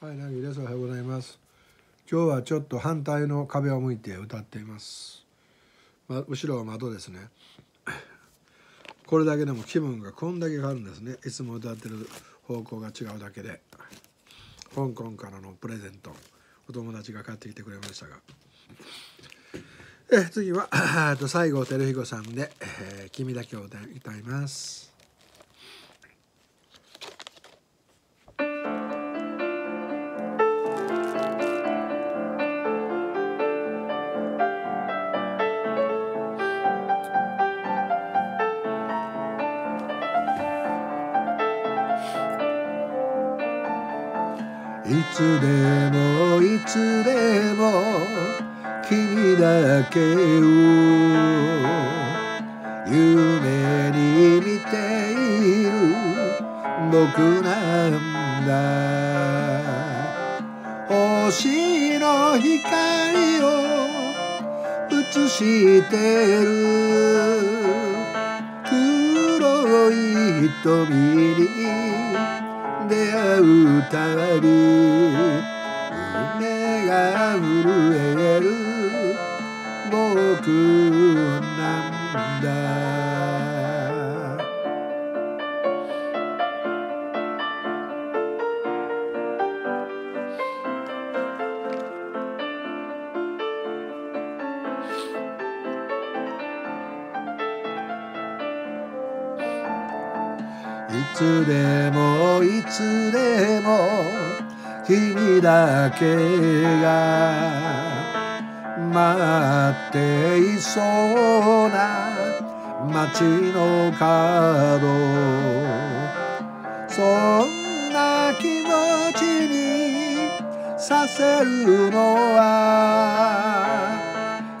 はい、なぎです。おはようございます。今日はちょっと反対の壁を向いて歌っています。ま、後ろは窓ですね。これだけでも気分がこんだけ変わるんですね。いつも歌ってる方向が違うだけで。香港からのプレゼント、お友達が買ってきてくれましたが。え次はえっと西郷輝彦さんで、えー君だけを歌います。いつでもいつでも君だけを夢に見ている僕なんだ。星の光を映してる。黒い瞳にで会うたび胸が震える僕なんだ。いつでもいつでも君だけが待っていそうな街の角。そんな気持ちにさせるのは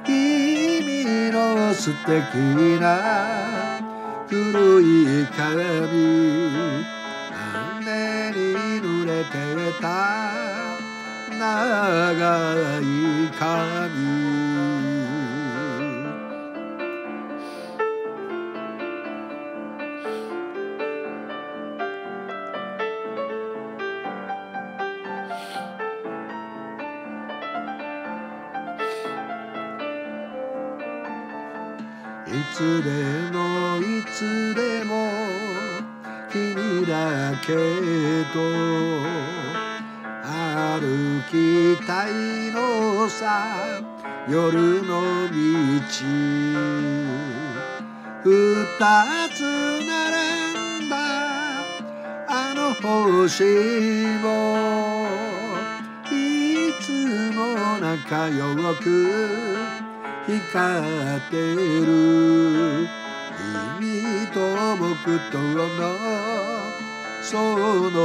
君の素敵な古い鏡。雨に濡れてた。長い髪。いつでもいつでも君だけと歩きたいのさ夜の道二つ並んだあの星もいつも仲良く光ってる。君と僕とのその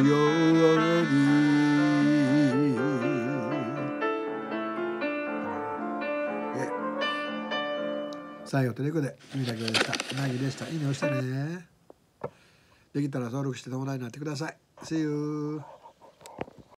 ように。え最後ということで君だけでした。なぎでした。いいね押してね。できたら登録して友達になってください。See you